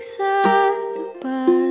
sa lupa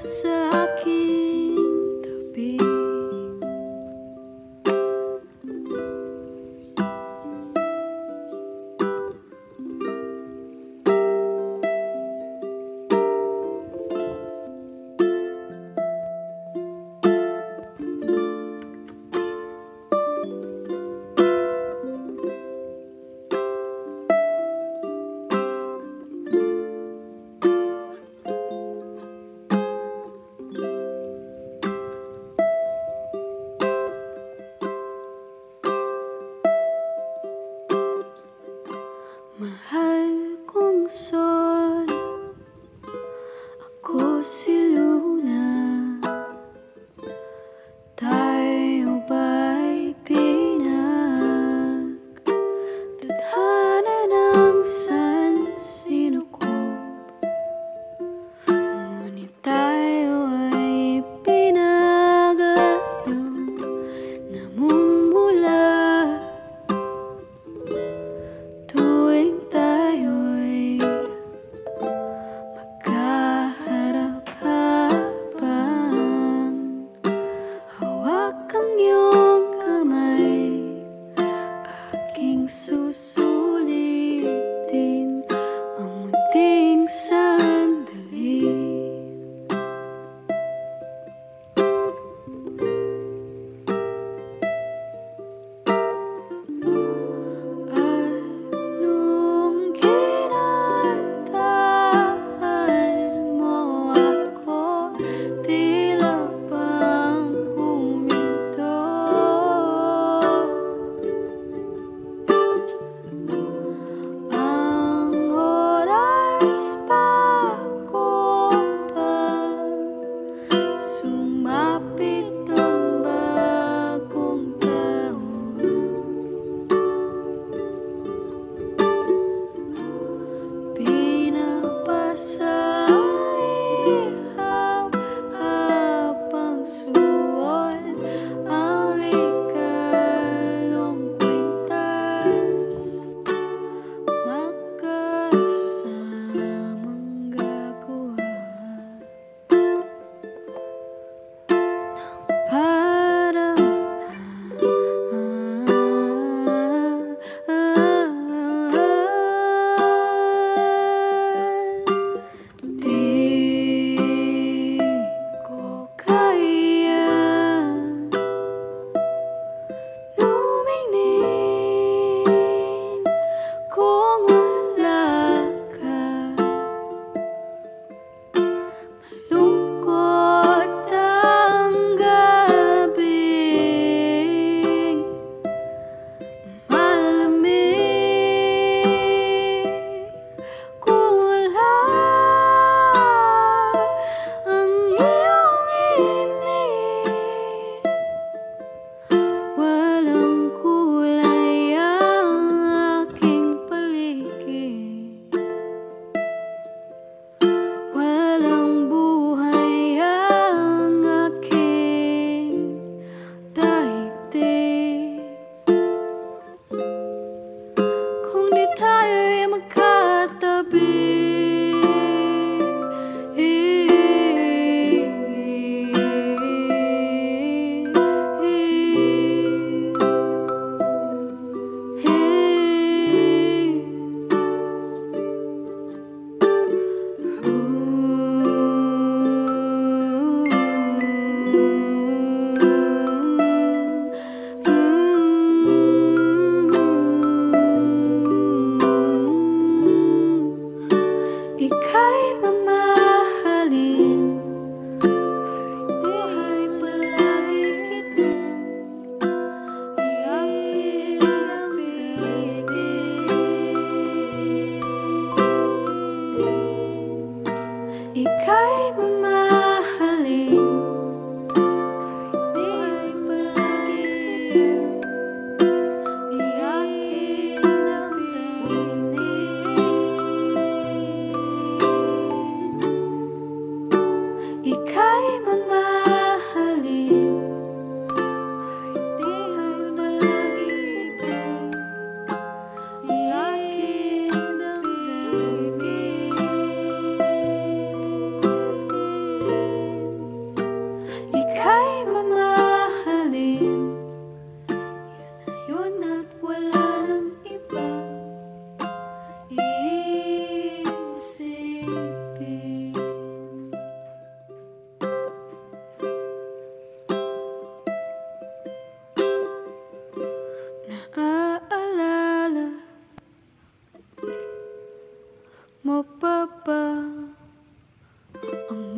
す。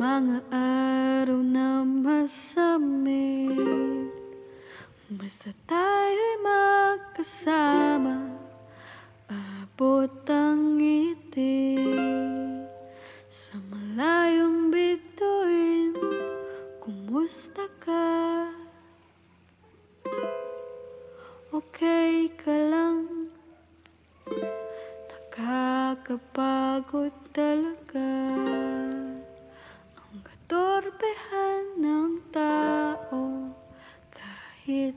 Mga araw na masamit Basta tayo'y magkasama Abot ang ngiti Sa malayong bituin Kumusta ka? Okay ka lang Nakakapagod tayo It.